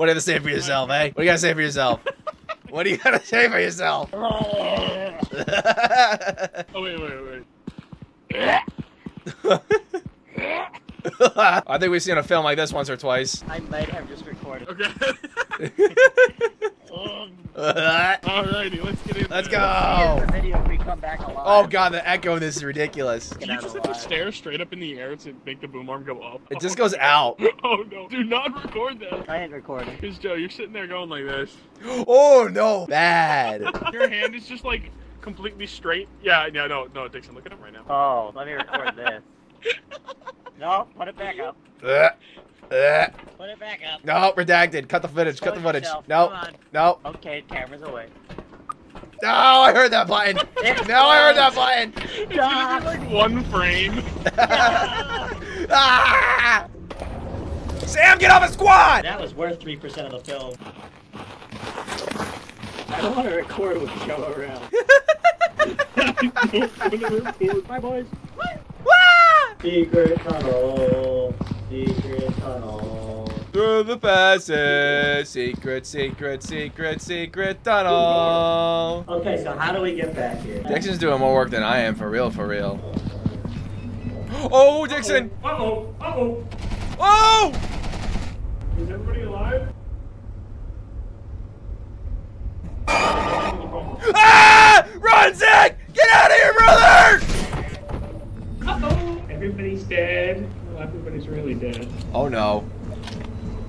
What do you have to say for yourself, eh? What do you gotta say for yourself? What do you gotta say for yourself? Oh wait, wait, wait. I think we've seen a film like this once or twice. I might have just recorded. Okay. oh Alrighty, let's get in. Let's there. go. The video come back alive. Oh, god, the echo of this is ridiculous. Can you just have to stare straight up in the air to make the boom arm go up? It just goes out. Oh no! Do not record that. I ain't recording. Because Joe, you're sitting there going like this. Oh no, bad. Your hand is just like completely straight. Yeah, yeah, no, no, Dixon, look at him right now. Oh, let me record this. No, put it back up. Put it back up. no, redacted. Cut the footage. Cut the footage. yourself. No, no, Okay, camera's away. no. I heard that button. No, I heard that button. It's gonna be like one frame. ah! Sam, get off a squad! That was worth 3% of the film. I don't want to record with Joe around. Bye, boys. What? Secret tunnel. Secret tunnel. Through the passes, secret, secret, secret, secret tunnel. Okay, so how do we get back here? Dixon's doing more work than I am, for real, for real. Oh, Dixon! Uh oh, uh oh. Oh! Is everybody alive? Ah! Run, Zach! Get out of here, brother! Uh oh. Everybody's dead. Well, everybody's really dead. Oh no.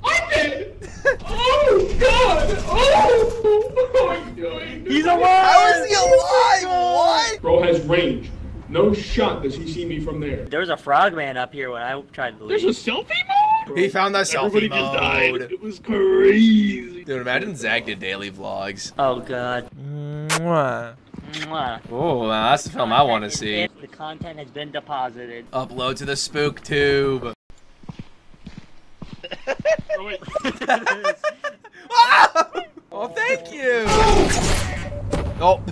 I'm dead! oh god! Oh! What are you doing? He's alive! How is he oh, alive? What? Bro has range. No shot does he see me from there. There was a frogman up here when I tried to leave. There's a leave. selfie mode? He found that the Everybody selfie just died. It was crazy. Dude, imagine Zach did daily vlogs. Oh god. Mwah. Mwah. Oh, wow, that's the film I want to see. The content has been deposited. Upload to the spook tube. Oh, wait. oh, thank you. Oh,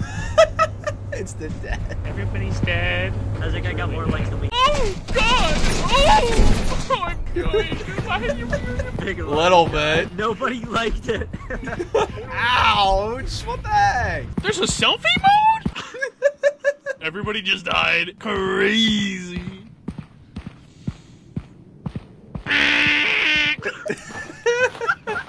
it's the death. Everybody's dead. I think I got more likes than we. Oh god! Oh! oh I'm dying. Why did you Big Little bit. Nobody liked it. Ouch! What the heck? There's a selfie mode? Everybody just died. Crazy.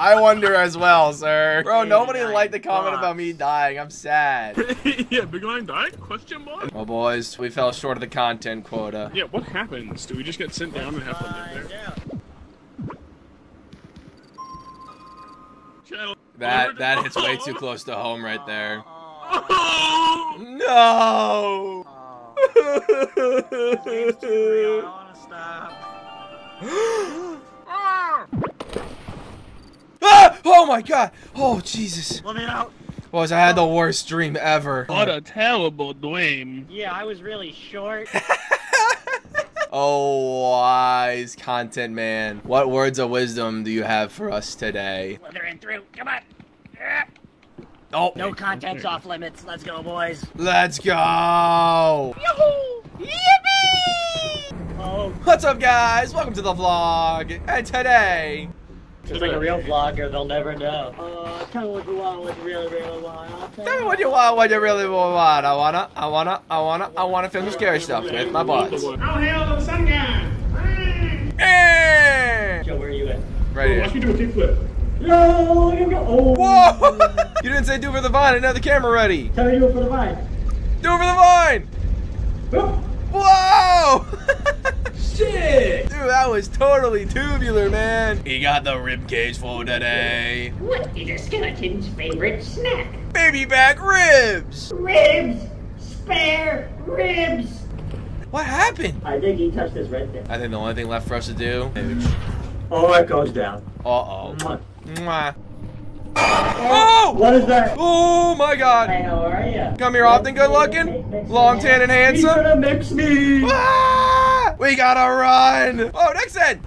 I wonder as well, sir. Bro, nobody liked the comment about me dying. I'm sad. yeah, Big Line died? Question mark? Well, boys, we fell short of the content quota. Yeah, what happens? Do we just get sent down and have to live there? Channel. That that hits way too close to home right there. Oh! No. Ah! Ah! Oh my god! Oh Jesus! Let me out. Boys, I had the worst dream ever. What a terrible dream. Yeah, I was really short. Oh, wise content man. What words of wisdom do you have for us today? Slithering through. Come on. Oh, No content's off limits. Let's go, boys. let's go! Oh, What's up, guys? Welcome to the vlog. And today, just like a real vlogger, they'll never know. Uh, tell me what you want, what you really, really want. I'll tell me what you want, what you really want. I wanna, I wanna, I wanna, I wanna film some scary stuff with my buds. Oh, hell, the sun guy! Eh! Joe, where are you at? Right here. Watch here. me do a kickflip. No, look at me go. Oh. Whoa! You didn't say do for the vine. I didn't have the camera ready. Tell me to do it for the vine. Do it for the vine. Whoa! Shit! Dude, that was totally tubular, man. He got the rib cage full today. What is a skeleton's favorite snack? Baby back ribs. Ribs! Spare ribs! What happened? I think he touched his red thing. I think the only thing left for us to do. Oh, it goes down. Uh oh. Mwah. Mwah. Oh! What is that? Oh my god. Hey, god. how are ya? Come here often, good looking, long tan and handsome. He's handsome. gonna mix me. Ah! We gotta run. Oh, next Nixon.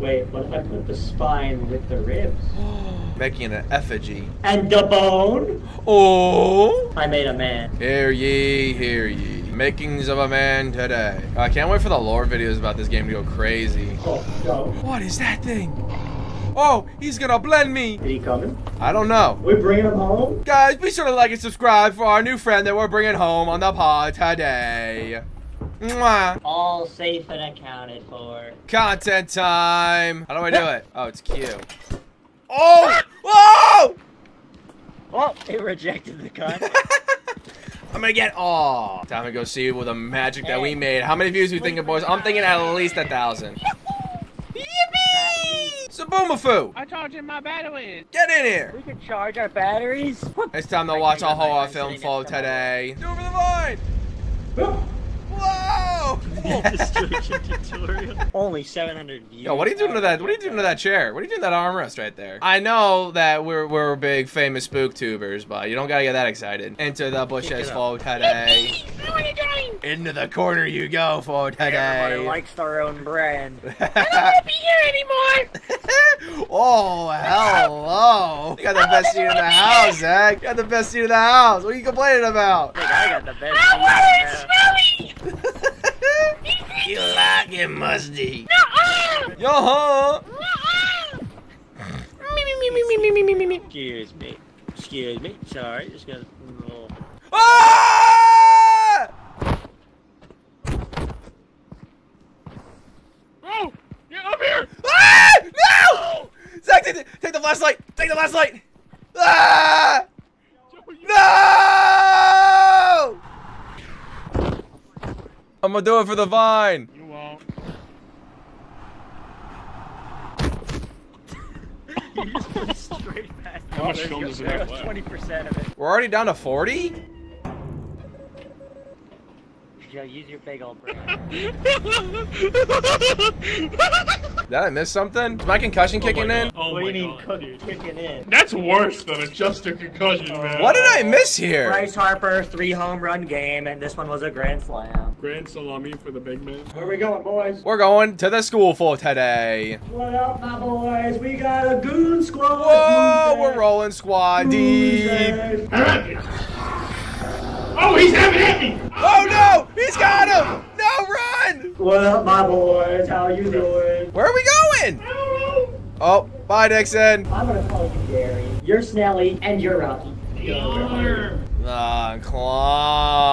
Wait, what if I put the spine with the ribs? Making an effigy. And the bone? Oh. I made a man. Hear ye, hear ye. Makings of a man today. I can't wait for the lore videos about this game to go crazy. Oh, no. What is that thing? Oh, he's gonna blend me. Is he coming? I don't know. We're bringing him home? Guys, be sure to like and subscribe for our new friend that we're bringing home on the pod today. Mwah. All safe and accounted for. Content time. How do I do it? Oh, it's Q. Oh! Whoa! Oh, it rejected the cut. I'm gonna get all. Time to go see with the magic that we made. How many views do you think, boys? I'm thinking at least a thousand. Yippee! Zoboomafoo! I charged in my batteries. Get in here! we can charge our batteries. It's time to watch a horror film for today. Do over the vine! Whoa! Destruction tutorial. Only 700 views. Yo, what are you doing to that? What are you doing to that chair? What are you doing to that armrest right there? I know that we're we're big famous spooktubers, but you don't gotta get that excited. Into the bushes it for today. I want to join. Into the corner you go for Everybody today. likes their own brand. I don't want to be here anymore. oh, hello. You got the best seat in the house, Zach. You got the best seat in the house. What are you complaining about? I think I got the best. I want seat it in smelly you like it, Musty? Yo ho! Excuse me. Excuse me. Sorry, just gonna. Ah! Oh! Get up here! Ah! No! Zach, take the, take the flashlight! Take the flashlight! Ah! No! I'm gonna do it for the vine. You won't. You just went straight past. How much film does it have left? Twenty percent of it. We're already down to 40? Joe, use your big old brain. Did I miss something? Is my concussion oh kicking in? Oh what do you mean God, dude. kicking in? That's worse than a just a concussion, oh. man. What did I miss here? Bryce Harper, three home run game, and this one was a grand slam. Grand salami for the big man. Where we going, boys? We're going to the school for today. What up, my boys? We got a goon squad. Whoa, Goon we're day. rolling squad deep. Oh, he's having at me. Oh no, he's got him. No, run. What up, my boys? How you doing? Where are we going? I don't know. Oh, bye, Dixon. I'm gonna call you Gary. You're Snelly, and you're Rocky. Yar. The claw.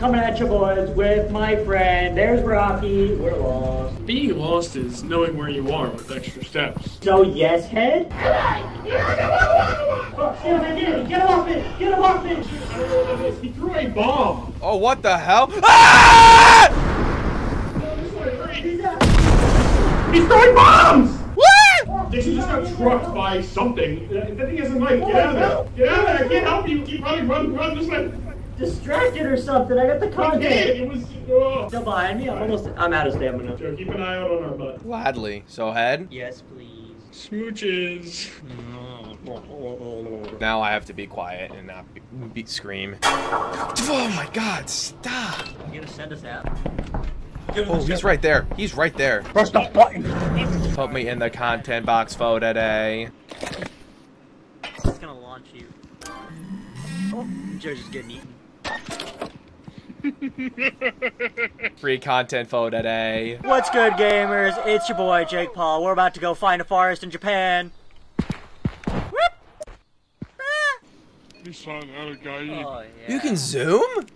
Coming at you, boys, with my friend. There's Rocky. We're lost. Being lost is knowing where you are with extra steps. So, yes, head? Oh, Steel Man, get him! Get him off me! Get him off me! He threw a bomb. Oh, what the hell? Ah! He's throwing bombs. What? Dixon just got trucked by something. That thing has a knife. Get out of there. Get out of there. I can't help you. Keep running. Run. Run this way. Distracted or something. I got the I can't. It was. Oh. Still behind me. I'm almost. I'm out of stamina. Joe, keep an eye out on our butt. Gladly. So head. Yes, please. Smooches. Now I have to be quiet and not be, be scream. Oh my God! Stop. You gonna send us out? Oh, he's right there. He's right there. Press the button. Put me in the content box for today. It's gonna launch you. Oh, Joe's just getting eaten. Free content for today. What's good, gamers? It's your boy Jake Paul. We're about to go find a forest in Japan. We ah. saw. Oh, yeah. You can zoom?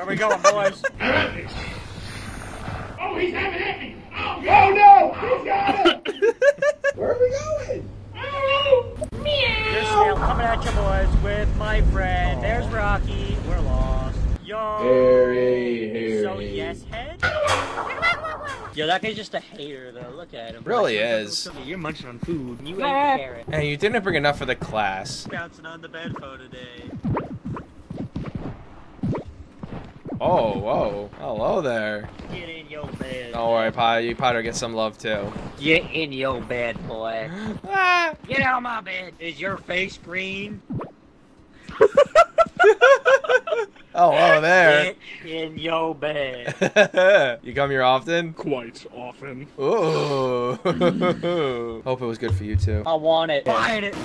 Where we going, boys? Oh, he's having at me. Oh, oh no! He's got it. Where are we going? Oh, Here's Snail coming at you, boys, with my friend. There's Rocky. We're lost. Yo. Very So yes, head. Yo, that guy's just a hater, though. Look at him. Really Like, is. You're munching on food. and You ate the carrot. And you didn't bring enough for the class. Bouncing on the bed for today. Oh, whoa. Hello there. Get in your bed. Don't worry, Potter. You Potter get some love too. Get in your bed, boy. Ah. Get out of my bed. Is your face green? Oh, hello there. Get in your bed. you come here often? Quite often. Ooh. Hope it was good for you too. I want it. Buying it.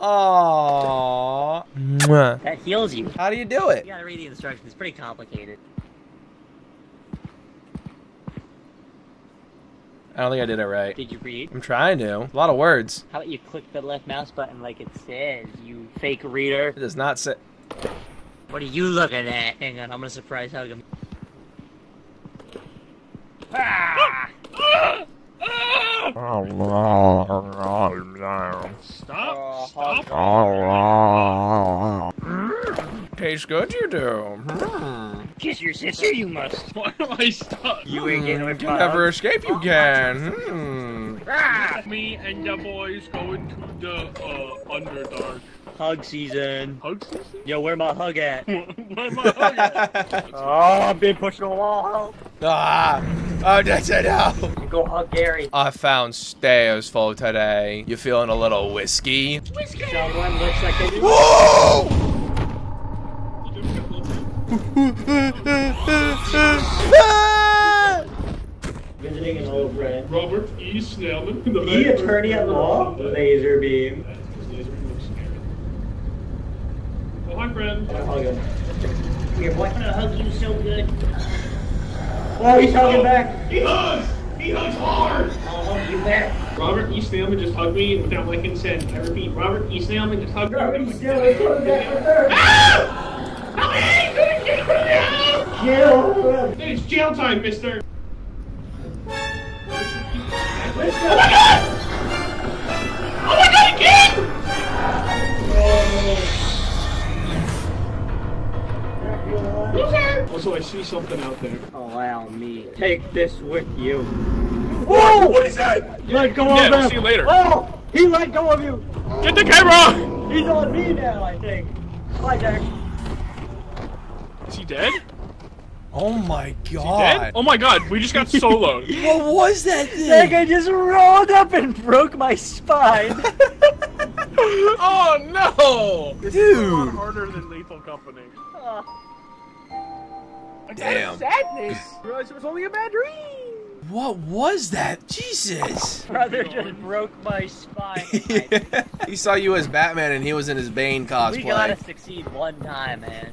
Aww. Mwah. That heals you. How do you do it? You gotta read the instructions. It's pretty complicated. I don't think I did it right. Did you read? I'm trying to. A lot of words. How about you click the left mouse button like it says, you fake reader? It does not say. What are you looking at? Hang on, I'm gonna surprise hug him. Stop. Stop. Tastes good, you do. Hmm. Kiss your sister, you must. Why am I stuck? You ain't getting away You from never escape, you can. Hmm. Ah! Me and the boys going to the uh, Underdark. Hug season. Hug season? Yo, where my hug at? Where I hug at? oh, I've been pushing a wall. ah. Oh, that's it now. Go hug Gary. I found stairs for today. You feeling a little whiskey? Someone looks like they Whoa! Visiting an old friend. Robert E. Snellman. The, The attorney at law? Laser beam. Oh, hi, friend. Hug him. Here, boy, I'm gonna hug you so good. Oh, he's hugging back. He hugs! He hugs hard! I'll hug you back. Robert E. Snellman just hugged me without my consent. I repeat, Robert E. Snellman just hugged Robert me. E. Snellman hugging back with her. Ah! Kill him. It's jail time, mister! Also, I see something out there. Allow me. Take this with you. Whoa! What is that? Let go Yeah, of we'll him. see you later. Oh! He let go of you. Get the camera! He's on me now, I think. Bye, Jack. Is he dead? Oh my Dead? god. Oh my god, we just got soloed. What was that That thing? guy just rolled up and broke my spine. oh no! Dude. harder than Lethal Company. Ah. Damn. Sadness. Realized it was only a bad dream. What was that? Jesus. Brother just broke my spine. he saw you as Batman and he was in his Bane cosplay. We gotta succeed one time, man.